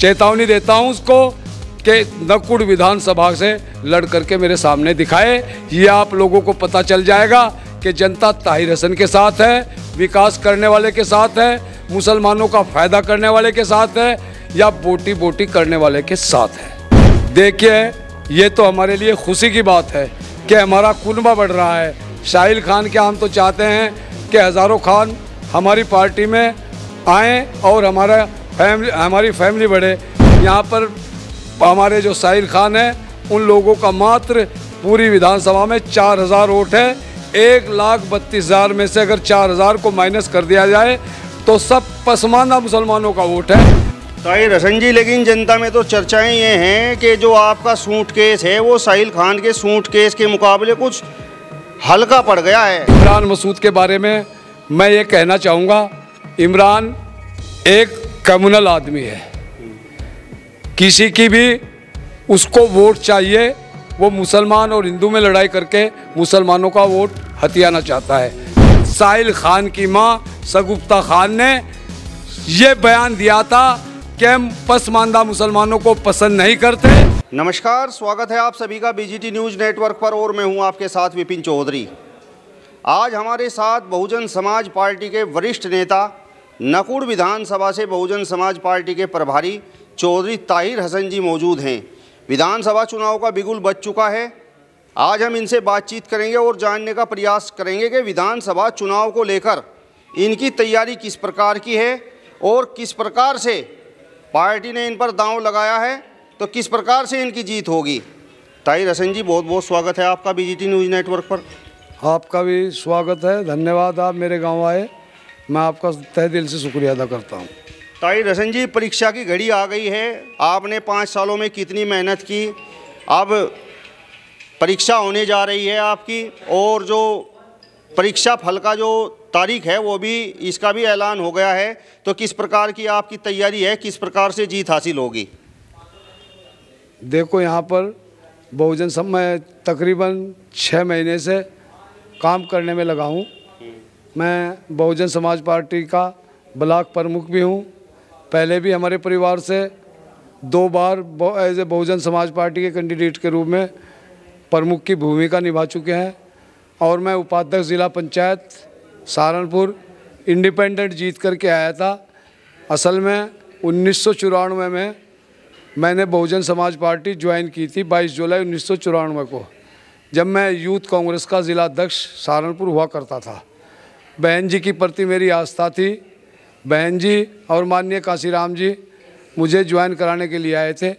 चेतावनी देता हूँ उसको कि नकुड़ विधानसभा से लड़ करके मेरे सामने दिखाए। ये आप लोगों को पता चल जाएगा कि जनता ताहिर हसन के साथ है, विकास करने वाले के साथ है, मुसलमानों का फ़ायदा करने वाले के साथ है, या बोटी बोटी करने वाले के साथ है। देखिए, ये तो हमारे लिए खुशी की बात है कि हमारा कुनबा बढ़ रहा है। शाहिल खान के हम तो चाहते हैं कि हज़ारों खान हमारी पार्टी में आएँ और हमारा फैमिली हमारी फैमिली बढ़े। यहाँ पर हमारे जो साहिल खान हैं उन लोगों का मात्र पूरी विधानसभा में चार हज़ार वोट है। एक लाख बत्तीस हज़ार में से अगर चार हज़ार को माइनस कर दिया जाए तो सब पसमानदा मुसलमानों का वोट है। ताहिर हसन जी लेकिन जनता में तो चर्चाएँ ये हैं कि जो आपका सूट केस है वो साहिल खान के सूट केस के मुकाबले कुछ हल्का पड़ गया है। इमरान मसूद के बारे में मैं ये कहना चाहूँगा इमरान एक कम्युनल आदमी है। किसी की भी उसको वोट चाहिए, वो मुसलमान और हिंदू में लड़ाई करके मुसलमानों का वोट हथियाना चाहता है। साहिल खान की माँ सगुप्ता खान ने ये बयान दिया था कि हम पसमानदा मुसलमानों को पसंद नहीं करते। नमस्कार, स्वागत है आप सभी का बीजीटी न्यूज़ नेटवर्क पर और मैं हूँ आपके साथ विपिन चौधरी। आज हमारे साथ बहुजन समाज पार्टी के वरिष्ठ नेता नकुड़ विधानसभा से बहुजन समाज पार्टी के प्रभारी चौधरी ताहिर हसन जी मौजूद हैं। विधानसभा चुनाव का बिगुल बच चुका है। आज हम इनसे बातचीत करेंगे और जानने का प्रयास करेंगे कि विधानसभा चुनाव को लेकर इनकी तैयारी किस प्रकार की है और किस प्रकार से पार्टी ने इन पर दांव लगाया है तो किस प्रकार से इनकी जीत होगी। ताहिर हसन जी बहुत बहुत स्वागत है आपका बीजीटी न्यूज़ नेटवर्क पर। आपका भी स्वागत है। धन्यवाद, आप मेरे गाँव आए। मैं आपका तह दिल से शुक्रिया अदा करता हूँ। ताहिर हसन जी परीक्षा की घड़ी आ गई है। आपने पाँच सालों में कितनी मेहनत की? अब परीक्षा होने जा रही है आपकी और जो परीक्षा फल का जो तारीख है वो भी इसका भी ऐलान हो गया है। तो किस प्रकार की आपकी तैयारी है? किस प्रकार से जीत हासिल होगी? देखो यहाँ पर बहुजन सब मैं तकरीबन छः महीने से काम करने में लगा हूँ। मैं बहुजन समाज पार्टी का ब्लॉक प्रमुख भी हूँ। पहले भी हमारे परिवार से दो बार as a Bahujan Samaj party के कैंडिडेट के रूप में प्रमुख की भूमिका निभा चुके हैं और मैं उपाध्यक्ष ज़िला पंचायत सहारनपुर इंडिपेंडेंट जीत करके आया था। असल में उन्नीस सौ चौरानवे में मैंने बहुजन समाज पार्टी ज्वाइन की थी 22 जुलाई उन्नीस सौ चौरानवे को, जब मैं यूथ कांग्रेस का ज़िला अध्यक्ष सहारनपुर हुआ करता था। बहन जी की प्रति मेरी आस्था थी। बहन जी और माननीय काशीराम जी मुझे ज्वाइन कराने के लिए आए थे।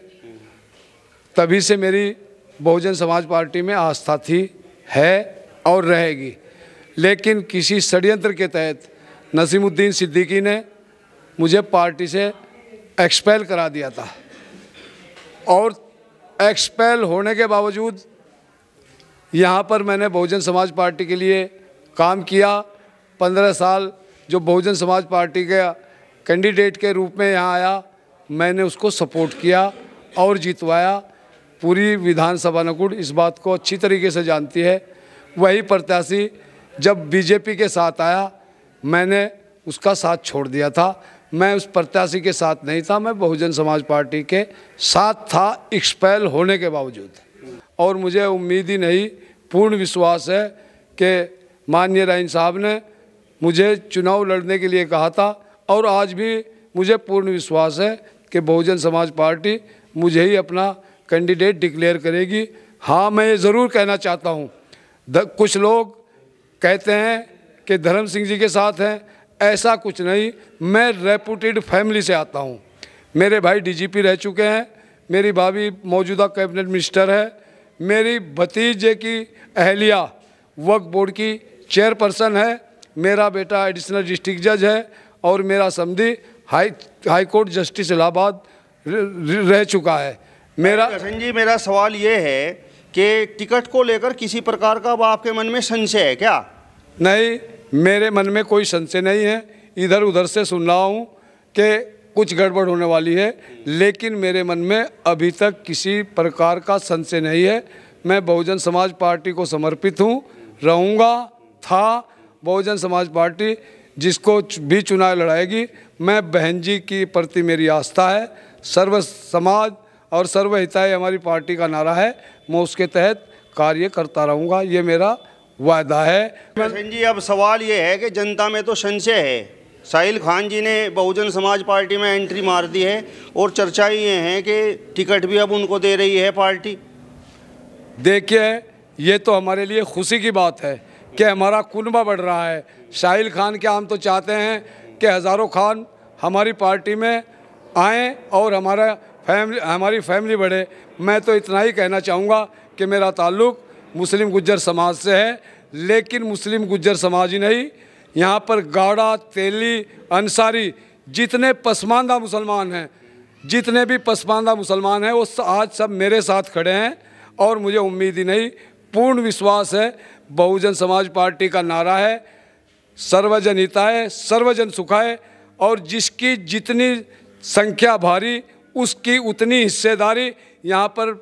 तभी से मेरी बहुजन समाज पार्टी में आस्था थी, है और रहेगी। लेकिन किसी षड्यंत्र के तहत नसीमुद्दीन सिद्दीकी ने मुझे पार्टी से एक्सपेल करा दिया था। और एक्सपेल होने के बावजूद यहाँ पर मैंने बहुजन समाज पार्टी के लिए काम किया पंद्रह साल जो बहुजन समाज पार्टी के कैंडिडेट के रूप में यहाँ आया, मैंने उसको सपोर्ट किया और जीतवाया। पूरी विधानसभा नकुड़ इस बात को अच्छी तरीके से जानती है। वही प्रत्याशी जब बीजेपी के साथ आया, मैंने उसका साथ छोड़ दिया था। मैं उस प्रत्याशी के साथ नहीं था, मैं बहुजन समाज पार्टी के साथ था एक्सपेल होने के बावजूद। और मुझे उम्मीद ही नहीं, पूर्ण विश्वास है कि माननीय राइन साहब ने मुझे चुनाव लड़ने के लिए कहा था और आज भी मुझे पूर्ण विश्वास है कि बहुजन समाज पार्टी मुझे ही अपना कैंडिडेट डिक्लेयर करेगी। हाँ मैं ये ज़रूर कहना चाहता हूँ। कुछ लोग कहते हैं कि धर्म सिंह जी के साथ हैं, ऐसा कुछ नहीं। मैं रेपुटेड फैमिली से आता हूँ। मेरे भाई डीजीपी रह चुके हैं, मेरी भाभी मौजूदा कैबिनेट मिनिस्टर है, मेरी भतीजे की अहलिया वक्फ बोर्ड की चेयरपर्सन है मेरा बेटा एडिशनल डिस्ट्रिक्ट जज है और मेरा समधी high high court justice Allahabad रह चुका है। मेरा जी मेरा सवाल ये है कि टिकट को लेकर किसी प्रकार का अब आपके मन में संशय है क्या? नहीं मेरे मन में कोई संशय नहीं है। इधर उधर से सुन रहा हूँ कि कुछ गड़बड़ होने वाली है लेकिन मेरे मन में अभी तक किसी प्रकार का संशय नहीं है। मैं बहुजन समाज पार्टी को समर्पित हूँ रहूँगा था बहुजन समाज पार्टी जिसको भी चुनाव लड़ाएगी मैं बहन जी की प्रति मेरी आस्था है। सर्व समाज और सर्वहिताय हमारी पार्टी का नारा है। मैं उसके तहत कार्य करता रहूँगा ये मेरा वायदा है। हसन जी अब सवाल ये है कि जनता में तो संशय है। साहिल खान जी ने बहुजन समाज पार्टी में एंट्री मार दी है और चर्चाएँ ये हैं कि टिकट भी अब उनको दे रही है पार्टी। देखिए ये तो हमारे लिए खुशी की बात है। कि हमारा कुनबा बढ़ रहा है। शाहिल खान के हम तो चाहते हैं कि हज़ारों खान हमारी पार्टी में आएँ और हमारा फैमिली, हमारी फैमिली बढ़े। मैं तो इतना ही कहना चाहूँगा कि मेरा ताल्लुक़ मुस्लिम गुज्जर समाज से है, लेकिन मुस्लिम गुज्जर समाज ही नहीं। यहाँ पर गाड़ा तेली, अंसारी, जितने पसमानदा मुसलमान हैं, जितने भी पसमानदा मुसलमान हैं, वो आज सब मेरे साथ खड़े हैं और मुझे उम्मीद ही नहीं पूर्ण विश्वास है, बहुजन समाज पार्टी का नारा है, सर्वजन हिताय सर्वजन सुखाय और जिसकी जितनी संख्या भारी, उसकी उतनी हिस्सेदारी यहाँ पर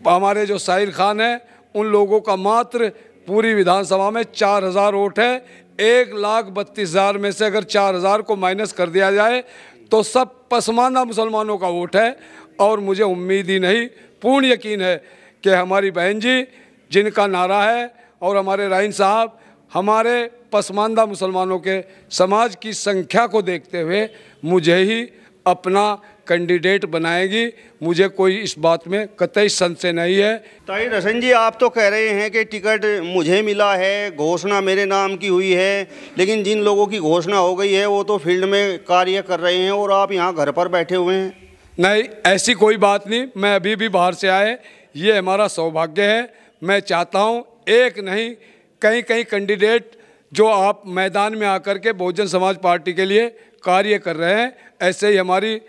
हमारे जो साहिल खान हैं, उन लोगों का मात्र पूरी विधानसभा में चार हज़ार वोट है। एक लाख बत्तीस हज़ार में से अगर चार हज़ार को माइनस कर दिया जाए तो सब पसमानदा मुसलमानों का वोट है, और मुझे उम्मीद ही नहीं, पूर्ण यकीन है कि हमारी बहन जी जिनका नारा है और हमारे राइन साहब हमारे पसमानदा मुसलमानों के समाज की संख्या को देखते हुए मुझे ही अपना कैंडिडेट बनाएगी। मुझे कोई इस बात में कतई संशय नहीं है। ताहिर हसन जी आप तो कह रहे हैं कि टिकट मुझे मिला है घोषणा मेरे नाम की हुई है लेकिन जिन लोगों की घोषणा हो गई है वो तो फ़ील्ड में कार्य कर रहे हैं और आप यहाँ घर पर बैठे हुए हैं। नहीं ऐसी कोई बात नहीं मैं अभी भी बाहर से आए ये हमारा सौभाग्य है। मैं चाहता हूँ एक नहीं कई कई कैंडिडेट जो आप मैदान में आकर के बहुजन समाज पार्टी के लिए कार्य कर रहे हैं, ऐसे ही हमारी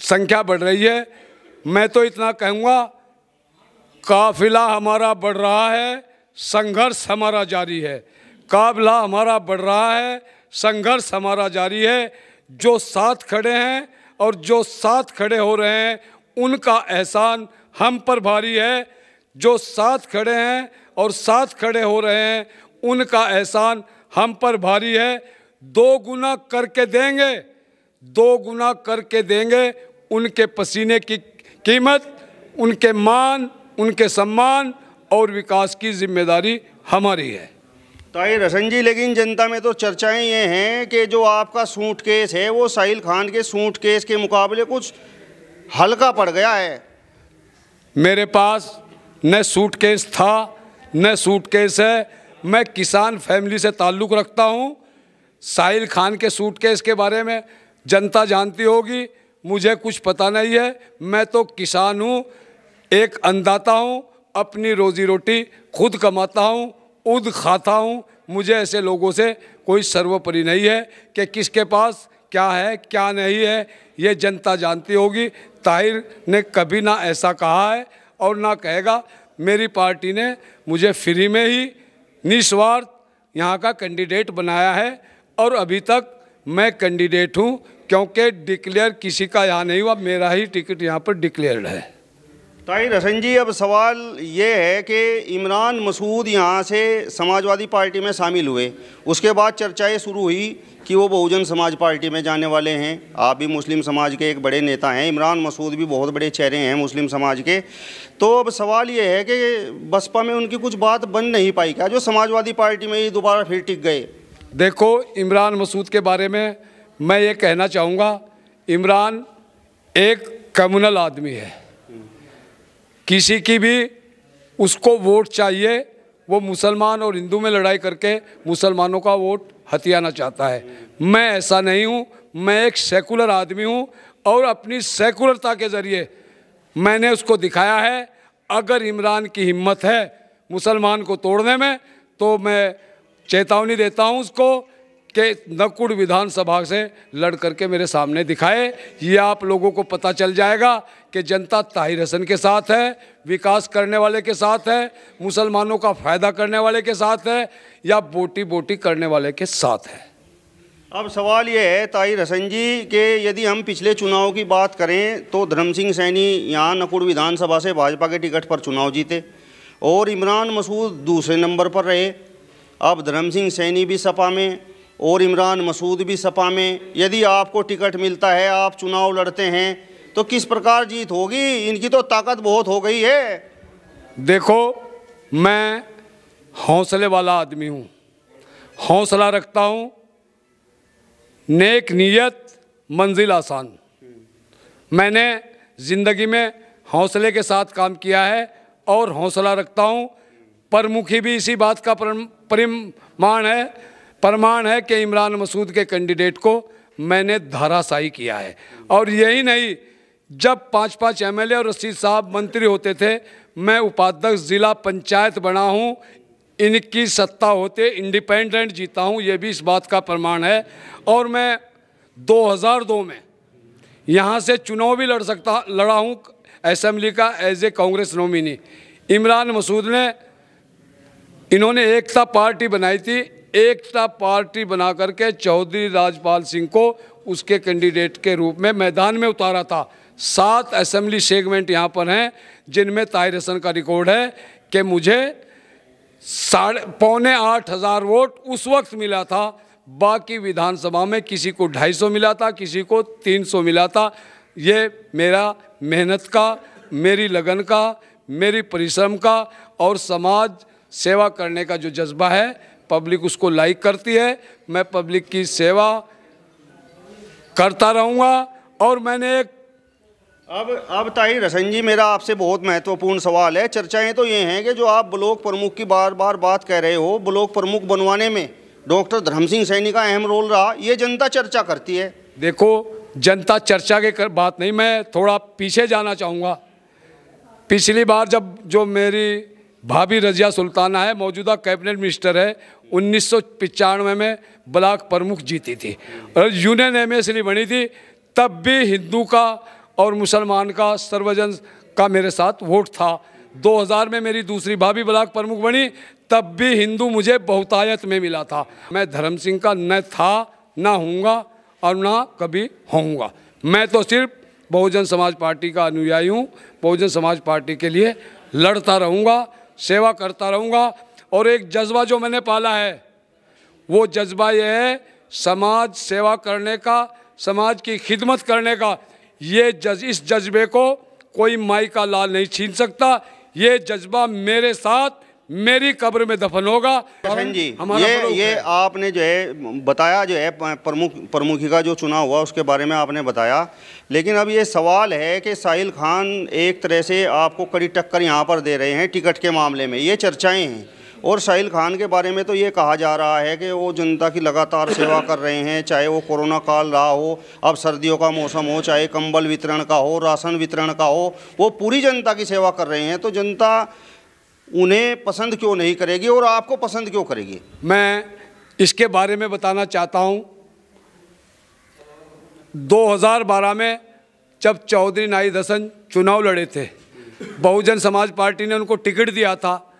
संख्या बढ़ रही है। मैं तो इतना कहूँगा, काफिला हमारा बढ़ रहा है, संघर्ष हमारा जारी है। काबला हमारा बढ़ रहा है, संघर्ष हमारा जारी है। जो साथ खड़े हैं और जो साथ खड़े हो रहे हैं, उनका एहसान हम पर भारी है। जो साथ खड़े हैं और साथ खड़े हो रहे हैं उनका एहसान हम पर भारी है। दो गुना करके देंगे दो गुना करके देंगे उनके पसीने की कीमत उनके मान उनके सम्मान और विकास की ज़िम्मेदारी हमारी है। ताहिर हसन जी लेकिन जनता में तो चर्चाएँ ये हैं कि जो आपका सूट केस है वो साहिल खान के सूट केस के मुकाबले कुछ हल्का पड़ गया है। मेरे पास न सूट केस था, न सूट केस है। मैं किसान फैमिली से ताल्लुक़ रखता हूँ। साहिल खान के सूट केस के बारे में जनता जानती होगी। मुझे कुछ पता नहीं है। मैं तो किसान हूँ। एक अन्नदाता हूँ। अपनी रोज़ी रोटी खुद कमाता हूँ। उद खाता हूँ। मुझे ऐसे लोगों से कोई सर्वोपरि नहीं है कि किसके पास क्या है, क्या नहीं है। ये जनता जानती होगी। ताहिर ने कभी ना ऐसा कहा है। और ना कहेगा, मेरी पार्टी ने मुझे फ्री में ही निस्वार्थ यहाँ का कैंडिडेट बनाया है और अभी तक मैं कैंडिडेट हूँ, क्योंकि डिक्लेयर किसी का यहाँ नहीं हुआ, मेरा ही टिकट यहाँ पर डिक्लेयर्ड है। ताहिर हसन जी, अब सवाल ये है कि इमरान मसूद यहाँ से समाजवादी पार्टी में शामिल हुए। उसके बाद चर्चाएँ शुरू हुई कि वो बहुजन समाज पार्टी में जाने वाले हैं। आप भी मुस्लिम समाज के एक बड़े नेता हैं। इमरान मसूद भी बहुत बड़े चेहरे हैं मुस्लिम समाज के। तो अब सवाल ये है कि बसपा में उनकी कुछ बात बन नहीं पाई क्या? जो समाजवादी पार्टी में ही दोबारा फिर टिक गए। देखो, इमरान मसूद के बारे में मैं ये कहना चाहूँगा, इमरान एक कम्युनल आदमी है। किसी की भी उसको वोट चाहिए, वो मुसलमान और हिंदू में लड़ाई करके मुसलमानों का वोट हथियाना चाहता है। मैं ऐसा नहीं हूँ, मैं एक सेकुलर आदमी हूँ और अपनी सेकुलरता के ज़रिए मैंने उसको दिखाया है। अगर इमरान की हिम्मत है मुसलमान को तोड़ने में तो मैं चेतावनी देता हूँ उसको कि नकुड़ विधानसभा से लड़ करके मेरे सामने दिखाए। ये आप लोगों को पता चल जाएगा कि जनता ताहिर हसन के साथ है, विकास करने वाले के साथ है, मुसलमानों का फ़ायदा करने वाले के साथ है, या बोटी बोटी करने वाले के साथ है। अब सवाल ये है ताहिर हसन जी, के यदि हम पिछले चुनाव की बात करें तो धर्म सिंह सैनी यहाँ नकुड़ विधानसभा से भाजपा के टिकट पर चुनाव जीते और इमरान मसूद दूसरे नंबर पर रहे। अब धर्म सिंह सैनी भी सपा में और इमरान मसूद भी सपा में, यदि आपको टिकट मिलता है, आप चुनाव लड़ते हैं तो किस प्रकार जीत होगी? इनकी तो ताकत बहुत हो गई है। देखो, मैं हौसले वाला आदमी हूँ। हौसला रखता हूँ। नेक नीयत, मंजिल आसान। मैंने ज़िंदगी में हौसले के साथ काम किया है और हौसला रखता हूँ। प्रमुखी भी इसी बात का परिमाण है प्रमाण है कि इमरान मसूद के कैंडिडेट को मैंने धाराशाही किया है। और यही नहीं, जब पाँच पाँच एमएलए और रशीद साहब मंत्री होते थे, मैं उपाध्यक्ष, ज़िला पंचायत बना हूँ, इनकी सत्ता होते, इंडिपेंडेंट जीता हूँ, ये भी इस बात का प्रमाण है। और मैं 2002 में यहाँ से चुनाव भी लड़ सकता, लड़ा हूँ असम्बली का, as a Congress nominee. Imran Masood ने, इन्होंने एकता पार्टी बनाई थी एकता पार्टी बना करके चौधरी राजपाल सिंह को उसके कैंडिडेट के रूप में मैदान में उतारा था। सात असेंबली सेगमेंट यहाँ पर हैं, जिनमें ताहिर हसन का रिकॉर्ड है कि मुझे साढ़े, पौने आठ हज़ार वोट उस वक्त मिला था। बाकी विधानसभा में किसी को ढाई सौ मिला था, किसी को तीन सौ मिला था। ये मेरा मेहनत का, मेरी लगन का, मेरी परिश्रम का और समाज सेवा करने का जो जज्बा है पब्लिक उसको लाइक करती है मैं पब्लिक की सेवा करता रहूँगा। और मैंने एक अब अब ताही रसन जी मेरा आपसे बहुत महत्वपूर्ण सवाल है। चर्चाएँ तो ये हैं कि जो आप ब्लॉक प्रमुख की बार बार बात कह रहे हो ब्लॉक प्रमुख बनवाने में डॉक्टर धर्म सिंह सैनी का अहम रोल रहा ये जनता चर्चा करती है। देखो जनता चर्चा के कर बात नहीं मैं थोड़ा पीछे जाना चाहूँगा। पिछली बार जब जो मेरी भाभी रजिया सुल्ताना है, मौजूदा कैबिनेट मिनिस्टर है। उन्नीस में ब्लॉक प्रमुख जीती थी। और यूनियन एम एस बनी थी, तब भी हिंदू का और मुसलमान का सर्वजन का मेरे साथ वोट था। 2000 में मेरी दूसरी भाभी ब्लॉक प्रमुख बनी, तब भी हिंदू मुझे बहुतायत में मिला था। मैं धर्म सिंह का न था, ना हूँगा और ना कभी होऊँगा। मैं तो सिर्फ़ बहुजन समाज पार्टी का अनुयायी हूँ। बहुजन समाज पार्टी के लिए लड़ता रहूँगा। सेवा करता रहूँगा। और एक जज्बा जो मैंने पाला है, वो जज्बा ये है, समाज सेवा करने का, समाज की खिदमत करने का। ये जज, इस जज्बे को कोई माई का लाल नहीं छीन सकता। ये जज्बा मेरे साथ मेरी कब्र में दफन होगा। जी ये ये आपने जो है बताया जो है प्रमुख प्रमुखी का जो चुनाव हुआ उसके बारे में आपने बताया। लेकिन अब ये सवाल है कि साहिल खान एक तरह से आपको कड़ी टक्कर यहाँ पर दे रहे हैं टिकट के मामले में। ये चर्चाएँ हैं। और साहिल खान के बारे में तो ये कहा जा रहा है कि वो जनता की लगातार सेवा कर रहे हैं चाहे वो कोरोना काल रहा हो अब सर्दियों का मौसम हो चाहे कंबल वितरण का हो राशन वितरण का हो वो पूरी जनता की सेवा कर रहे हैं। तो जनता उन्हें पसंद क्यों नहीं करेगी और आपको पसंद क्यों करेगी? मैं इसके बारे में बताना चाहता हूँ। 2012 में जब चौधरी नाई हसन चुनाव लड़े थे, बहुजन समाज पार्टी ने उनको टिकट दिया था,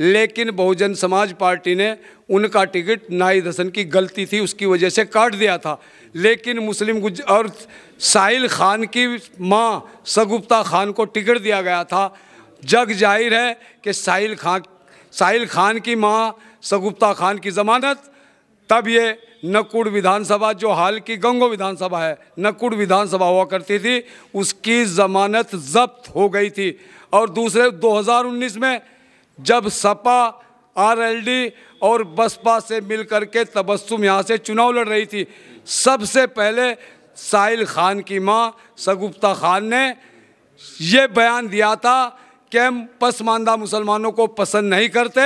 लेकिन बहुजन समाज पार्टी ने उनका टिकट नाई हसन की गलती थी, उसकी वजह से काट दिया था। लेकिन मुस्लिम गुज, और साहिल खान की माँ सगुप्ता खान को टिकट दिया गया था जग ज़ाहिर है कि साहिल खान साहिल खान की माँ सगुप्ता खान की ज़मानत, तब ये नकुड़ विधानसभा, जो हाल की गंगो विधानसभा है, नकुड़ विधानसभा हुआ करती थी, उसकी ज़मानत जब्त हो गई थी। और दूसरे 2019 में जब सपा, आरएलडी और बसपा से मिल के तबस्सुम यहाँ से चुनाव लड़ रही थी, सबसे पहले साहिल खान की माँ सगुप्ता खान ने ये बयान दिया था कि हम पसमानदा मुसलमानों को पसंद नहीं करते।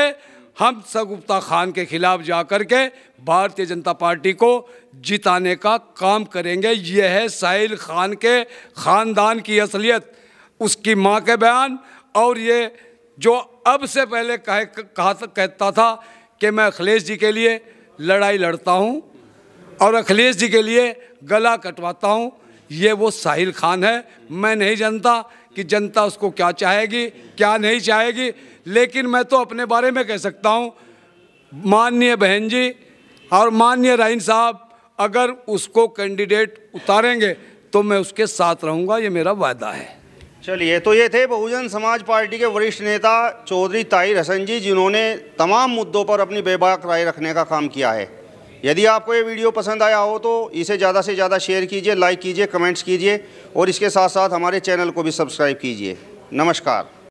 हम सगुप्ता खान के खिलाफ जा कर के भारतीय जनता पार्टी को जिताने का काम करेंगे। यह है साहिल खान के ख़ानदान की असलियत, उसकी माँ के बयान। और ये जो अब से पहले कहे, कहा कहता था कि मैं अखिलेश जी के लिए लड़ाई लड़ता हूँ और अखिलेश जी के लिए गला कटवाता हूँ, ये वो साहिल खान है। मैं नहीं जानता कि जनता उसको क्या चाहेगी, क्या नहीं चाहेगी। लेकिन मैं तो अपने बारे में कह सकता हूँ, माननीय बहन जी और माननीय राइन साहब, अगर उसको कैंडिडेट उतारेंगे तो मैं उसके साथ रहूँगा, ये मेरा वायदा है। चलिए तो ये थे बहुजन समाज पार्टी के वरिष्ठ नेता चौधरी ताहिर हसन जी, जिन्होंने तमाम मुद्दों पर अपनी बेबाक राय रखने का काम किया है। यदि आपको ये वीडियो पसंद आया हो तो इसे ज़्यादा से ज़्यादा शेयर कीजिए, लाइक कीजिए, कमेंट्स कीजिए और इसके साथ साथ हमारे चैनल को भी सब्सक्राइब कीजिए। नमस्कार।